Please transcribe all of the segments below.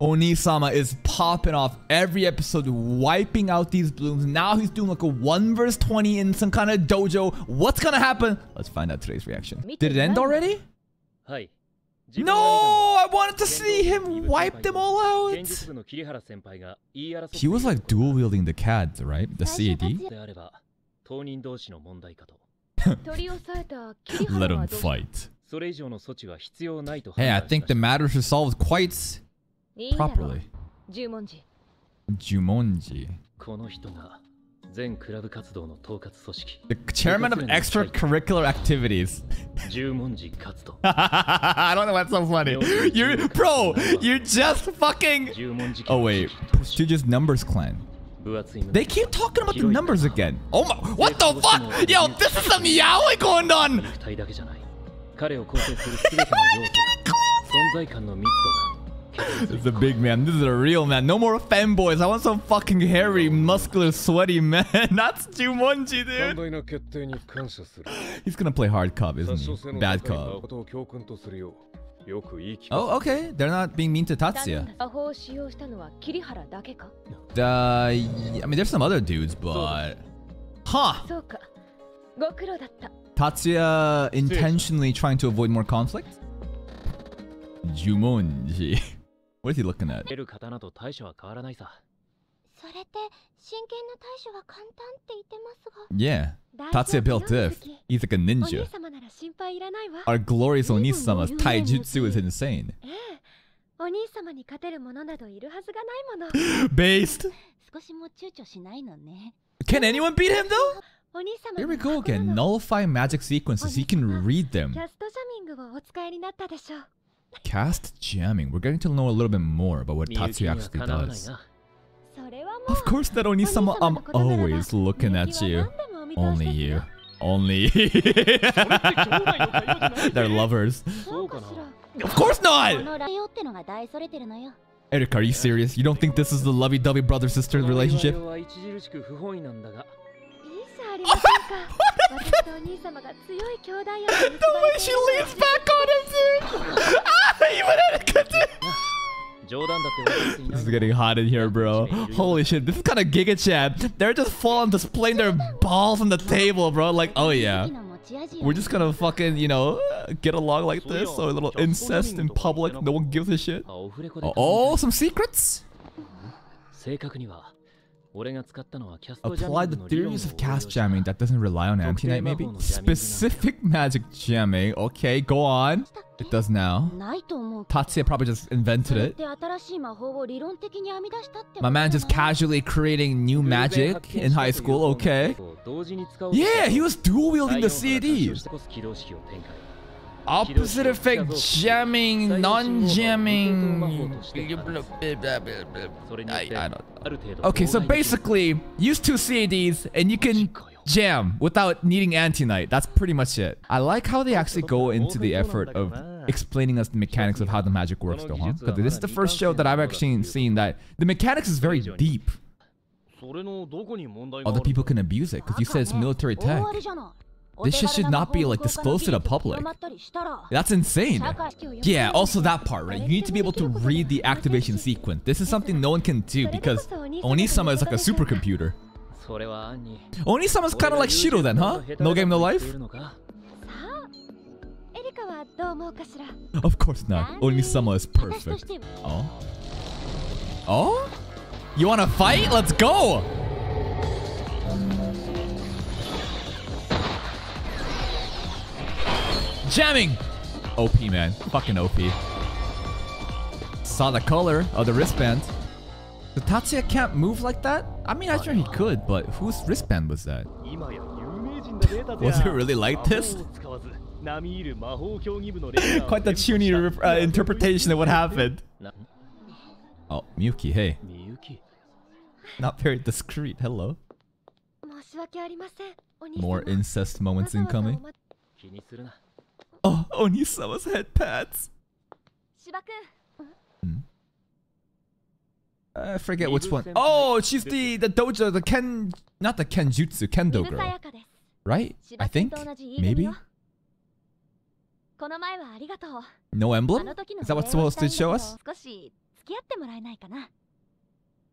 Onisama is popping off every episode, wiping out these blooms. Now he's doing like a 1 verse 20 in some kind of dojo. What's gonna happen? Let's find out today's reaction. Did it end already? Hi. No! I wanted to see him wipe them all out! He was like dual wielding the CAD, right? The CAD? Let him fight. Hey, I think the matter's resolved quite properly. 十文字 Jumonji. この人が全クラブ活動の統括組織 The chairman of extracurricular activities. 十文字活動 I don't know what's so funny. You're bro, you're just fucking 十文字 Oh wait, prestigious numbers clan. 分厚い胸 They keep talking about the numbers again. Oh my, what the fuck? Yo, this is some yaoi going on. 肉体だけじゃない彼を構成する全ての要素存在感の密度が It's a big man. This is a real man. No more fanboys. I want some fucking hairy, muscular, sweaty man. That's Jumonji, dude. He's gonna play hard cub, isn't he? Bad cub. Oh, oh, okay. They're not being mean to Tatsuya. Uh, I mean, there's some other dudes, but... Huh! Tatsuya intentionally trying to avoid more conflict? Jumonji. What is he looking at? 得る刀と対処は変わらないさそれって真剣な対処は簡単って言ってますが Yeah, 大 Tatsuya 丈夫 built よ diff. 鈴木 He's like a お兄 ninja. 様なら心配いらないわ Our glorious Onisama's taijutsu is insane. ええお兄様に勝てるものなどいるはずがないもの Based. 少しも躊躇しないのね Can anyone beat him though? お兄様 Here we の go 箱 again. の Nullify magic sequences. He can read キ them. ャストジャミングをお使いになったでしょう Cast jamming. We're getting to know a little bit more about what Tatsuya actually does. Of course, that Oni-sama, I'm always looking at you. Only you. Only. They're lovers. Of course not! Eric, are you serious? You don't think this is the lovey-dovey brother-sister relationship? the way she leans back on this is getting hot in here, bro. Holy shit, this is kind of Giga Chat. They're just falling, displaying their balls on the table, bro. Like, oh yeah. We're just gonna fucking, you know, get along like this. So a little incest in public. No one gives a shit. Oh, oh some secrets? Hmm? Apply the theories of cast jamming that doesn't rely on anti-knight maybe? Specific magic jamming. Okay, go on. It does now. Tatsuya probably just invented it. My man just casually creating new magic in high school, okay. Yeah, he was dual wielding the CD. Opposite effect jamming, non-jamming. I, don't. Okay, so basically, use two CADs and you can jam without needing anti-knight. That's pretty much it. I like how they actually go into the effort of explaining us the mechanics of how the magic works though, huh? Because this is the first show that I've actually seen that the mechanics is very deep. Other people can abuse it because you said it's military tech. This shit should not be like disclosed to the public. That's insane. Yeah, also that part, right? You need to be able to read the activation sequence. This is something no one can do because Onisama is like a supercomputer. Onisama's kind of like Shiro then, huh? No game, no life? Of course not. Onisama is perfect. Oh? Oh? You want to fight? Let's go! jamming. OP, man. Fucking OP. Saw the color of the wristband. The Tatsuya can't move like that? I mean, I sure he could, but whose wristband was that? was it really like this? Quite the tuny uh, interpretation of what happened. Oh, Miyuki, hey. Not very discreet, hello. More incest moments incoming. Oh, Onisama's head pads. Hmm. I forget which one. Oh, she's the the dojo, the ken, not the kenjutsu, kendo girl, right? I think maybe. No emblem? Is that what's supposed to show us?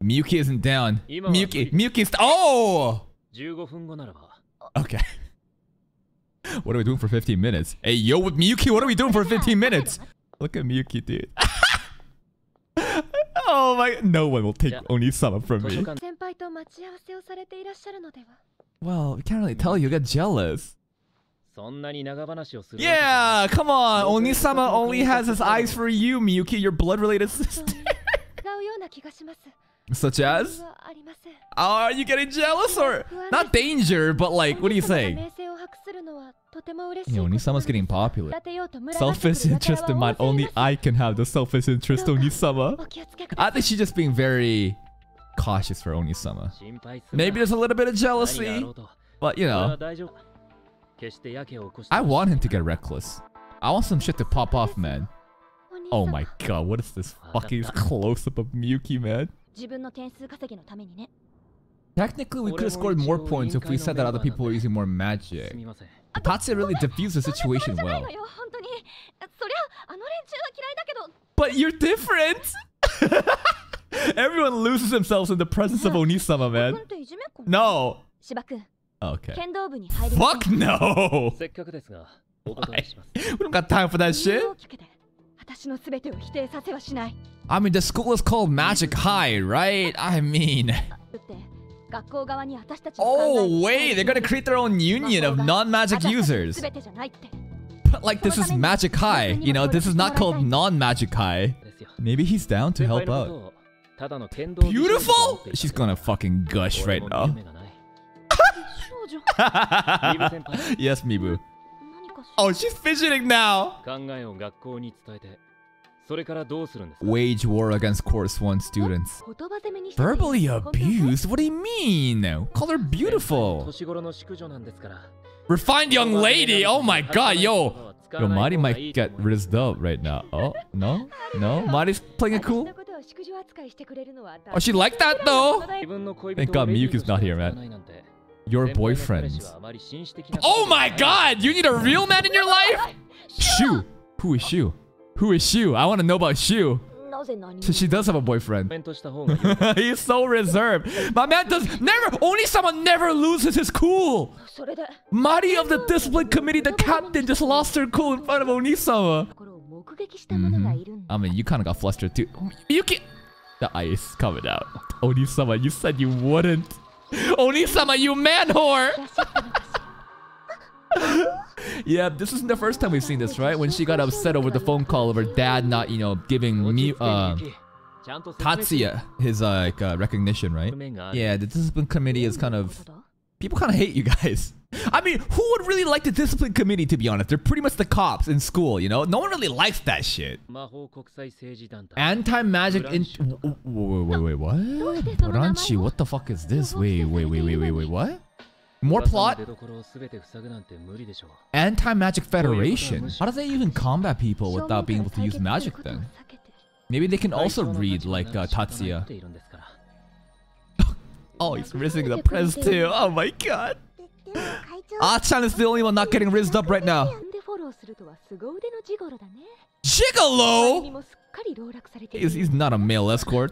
Miyuki isn't down. Miyuki, Miyuki's. Oh. Okay. What are we doing for 15 minutes? Hey, yo, with Miyuki, what are we doing for 15 minutes? Look at Miyuki, dude. oh my... No one will take Oni-sama from me. Well, we can't really tell. You got jealous. Yeah, come on. Onisama only has his eyes for you, Miyuki, your blood-related sister. Such as? Uh, are you getting jealous or... Not danger, but like, what do you say? You know, Onisama's getting popular. Selfish interest in mind. Only I can have the selfish interest, Onisama. I think she's just being very cautious for Onisama. Maybe there's a little bit of jealousy. But, you know... I want him to get reckless. I want some shit to pop off, man. Oh my god, what is this fucking close-up of Miyuki, man? 自分の点数稼ぎのためにね Technically, we could have scored more points if we said that other people were using more す magic. みません Tatsuya really diffused the そんなつも situation りじゃない well. のよ本当にそりゃあの連中は嫌いだけど But you're different! Everyone loses themselves in the presence of Onisama, 君 man. っていじめっ子 No! 芝君 Okay. 剣道部に入りません Fuck no! せっかくですがお断りします We don't got time for that 理由 shit. I mean, the school is called Magic High, right? I mean... Oh, wait! They're gonna create their own union of non-magic users! But, like, this is Magic High, you know? This is not called non-magic high. Maybe he's down to help out. Beautiful? She's gonna fucking gush right now. yes, Mibu. Oh, she's fidgeting now. Wage war against course one students. Oh, verbally abused? What do you mean? Call her beautiful. Refined young lady. Oh my god, yo. Yo, Mari might get rizzed up right now. Oh, no? No? Mari's playing it cool? Oh, she liked that though. Oh, Thank god Miyuki's not here, man. Your boyfriend. Oh my god! You need a real man in your life? Shu! Who is Shu? Who is Shu? I want to know about Shu. So she does have a boyfriend. He's so reserved. My man does never, only someone never loses his cool. Mari of the discipline committee, the captain, just lost her cool in front of Onisama. Mm -hmm. I mean, you kind of got flustered too. You can The ice coming out. Onisama, you said you wouldn't. Only some of you man whore! yeah, this isn't the first time we've seen this, right? When she got upset over the phone call of her dad not, you know, giving me, uh, Tatsuya his, uh, like, uh, recognition, right? Yeah, the discipline committee is kind of people kind of hate you guys. I mean, who would really like the discipline committee, to be honest? They're pretty much the cops in school, you know? No one really likes that shit. Anti-magic in... Wait, wait, wait, what? Blanche, what the fuck is this? Wait, wait, wait, wait, wait, wait, what? More plot? Anti-magic federation? How do they even combat people without being able to use magic then? Maybe they can also read like uh, Tatsuya. Oh, he's rizzing the press too. Oh my god. Ah-chan is the only one not getting rizzed up right now. Gigolo? He's, he's not a male escort.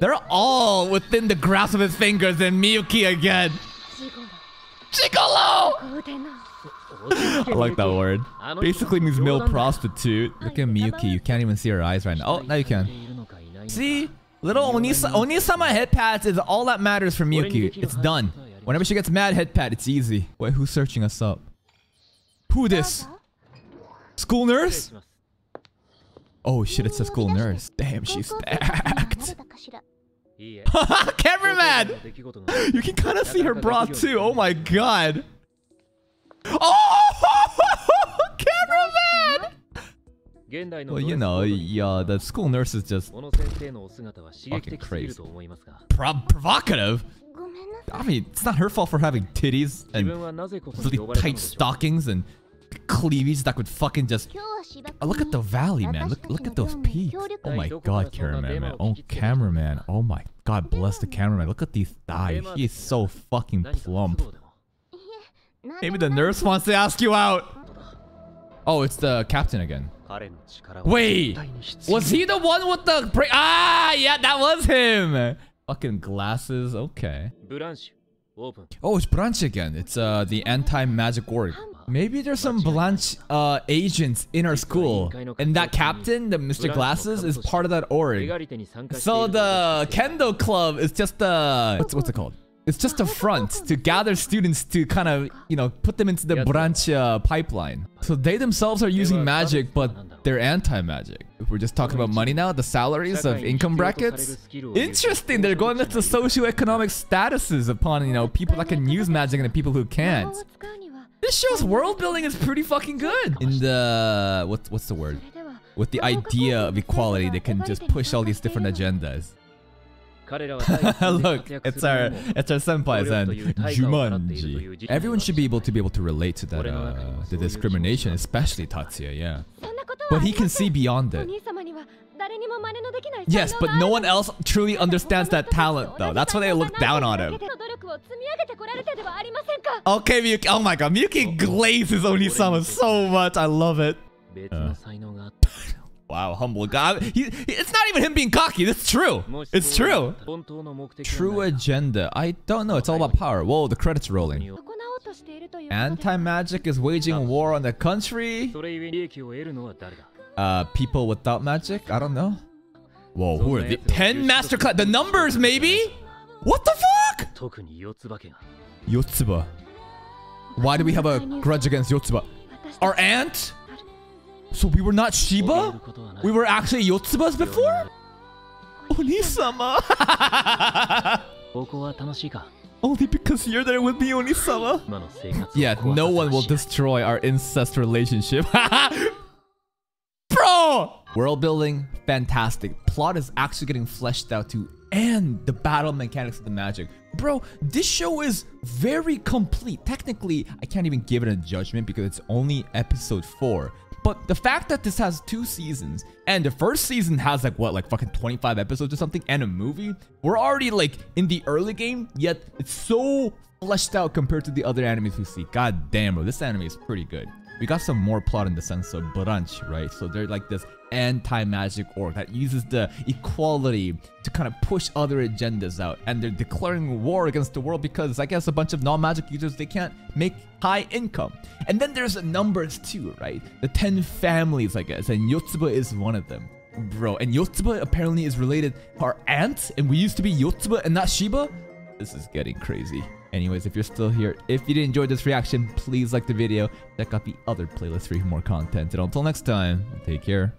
They're all within the grasp of his fingers and Miyuki again. Gigolo! I like that word. Basically means male prostitute. Look at Miyuki. You can't even see her eyes right now. Oh, now you can. See? Little Onisa, Onisama head pads is all that matters for Miyuki. It's done. Whenever she gets mad head pat, it's easy. Wait, who's searching us up? Who this? School nurse? Oh shit, it's a school nurse. Damn, she's stacked. Cameraman! You can kind of see her bra too. Oh my god. Oh! Well, you know, yeah, the school nurse is just fucking crazy. Pro provocative? I mean, it's not her fault for having titties and really tight stockings and cleavages that could fucking just... Oh, look at the valley, man. Look look at those peaks. Oh my god, cameraman, man. Oh, cameraman. Oh my god, bless the cameraman. Look at these thighs. He is so fucking plump. Maybe the nurse wants to ask you out. Oh, it's the captain again. Wait, was he the one with the break? Ah, yeah, that was him. Fucking glasses. Okay. Oh, it's Blanche again. It's uh the anti-magic org. Ah, Maybe there's some Blanche uh, agents in our school. And that captain, the Mr. Glasses, is part of that org. So the Kendo Club is just the... What's, what's it called? It's just a front to gather students to kind of, you know, put them into the Blanche uh, pipeline. So they themselves are using magic, but they're anti-magic. If we're just talking about money now, the salaries of income brackets. Interesting, they're going into socioeconomic statuses upon, you know, people that can use magic and the people who can't. This show's world building is pretty fucking good. In the... what's what's the word? With the idea of equality, they can just push all these different agendas. Look, it's our it's our senpais and Jumonji. Everyone should be able to be able to relate to that uh, the discrimination, especially Tatsuya, yeah. But he can see beyond it. Yes, but no one else truly understands that talent though. That's why they look down on him. Okay, Miyuki. Oh my god, Miyuki glazes Oni-sama so much. I love it. Uh. Wow, humble God. He, it's not even him being cocky. That's true. It's true. True agenda. I don't know. It's all about power. Whoa, the credits rolling. Anti-magic is waging war on the country. Uh, people without magic? I don't know. Whoa, who are the 10 master? The numbers, maybe? What the fuck? Yotsuba. Why do we have a grudge against Yotsuba? Our aunt? So we were not Shiba? We were actually Yotsubas before? Onisama! Only because you're there with me, Onisama? yeah, no one will destroy our incest relationship. Bro! World building, fantastic. Plot is actually getting fleshed out too, and the battle mechanics of the magic. Bro, this show is very complete. Technically, I can't even give it a judgment because it's only episode 4. But the fact that this has two seasons and the first season has like what, like fucking 25 episodes or something and a movie, we're already like in the early game, yet it's so fleshed out compared to the other animes we see. God damn, bro, this anime is pretty good. We got some more plot in the sense of Blanche, right? So they're like this anti-magic org that uses the equality to kind of push other agendas out. And they're declaring war against the world because I guess a bunch of non-magic users, they can't make high income. And then there's the numbers too, right? The 10 families, I guess, and Yotsuba is one of them. Bro, and Yotsuba apparently is related to our aunt, and we used to be Yotsuba and not Shiba? This is getting crazy. Anyways, if you're still here, if you did enjoy this reaction, please like the video. Check out the other playlist for more content. And until next time, take care.